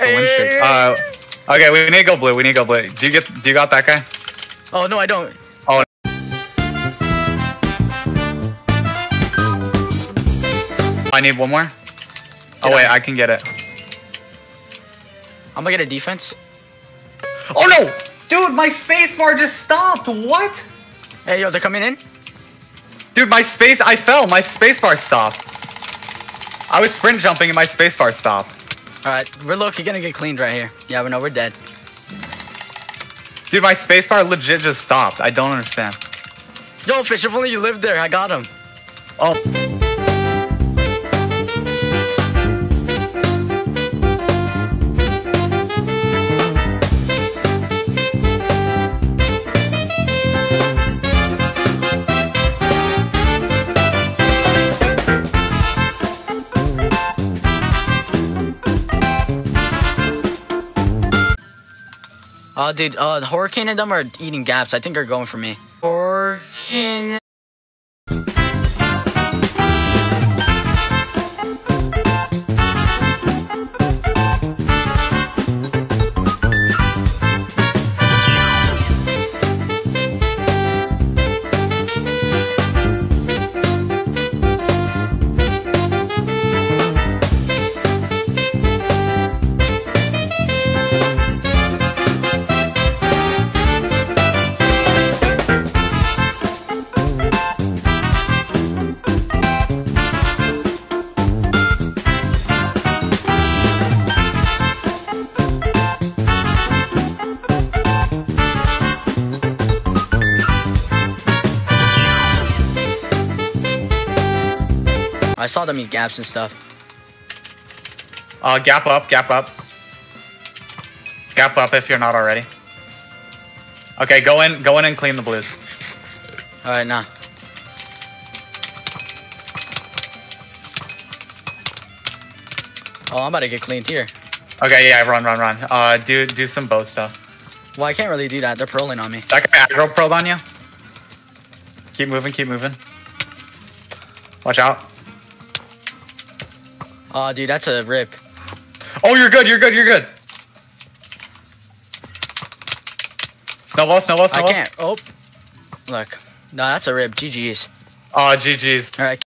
Win. Uh, okay, we need to go blue. We need to go blue. Do you get? Do you got that guy? Oh no, I don't. Oh. I need one more. Oh wait. I can get it. I'm gonna get a defense. Oh no, dude, my space bar just stopped. What? Hey yo, they're coming in. Dude, my space, I fell. My space bar stopped. I was sprint jumping and my space bar stopped. All right, we're low key gonna get cleaned right here. Yeah, we know we're dead. Dude, my space bar legit just stopped. I don't understand. Yo, fish, if only you lived there, I got him. Oh. Oh, dude, uh, Hurricane and them are eating gaps. I think they're going for me. Hurricane. I saw them in gaps and stuff. Uh, gap up, gap up. Gap up if you're not already. Okay, go in, go in and clean the blues. All right, nah. Oh, I'm about to get cleaned here. Okay, yeah, run, run, run. Uh, do do some bow stuff. Well, I can't really do that. They're proling on me. That guy aggro probe on you. Keep moving, keep moving. Watch out. Oh, dude, that's a rip. Oh, you're good, you're good, you're good. Snowball, snowball, snowball. I can't. Oh, look. No, that's a rip. GG's. Oh, GG's. All right.